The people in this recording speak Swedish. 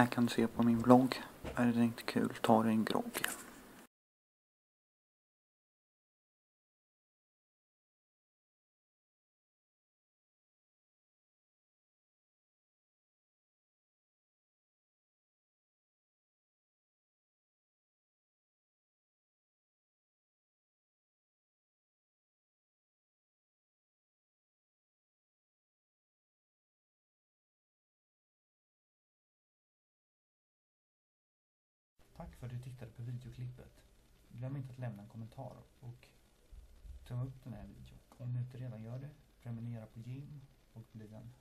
Här kan du se på min blogg. Är det inte kul, ta dig en grogg. Tack för att du tittade på videoklippet. Glöm inte att lämna en kommentar och tumma upp den här videon. Om du inte redan gör det, prenumerera på Jim och bli en